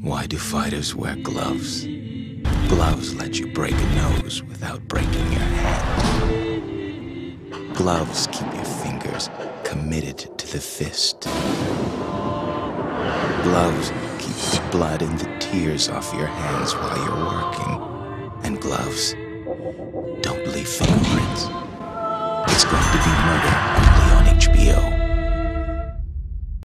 Why do fighters wear gloves? Gloves let you break a nose without breaking your hand. Gloves keep your fingers committed to the fist. Gloves keep the blood and the tears off your hands while you're working. And gloves don't leave fingerprints. It's going to be murder.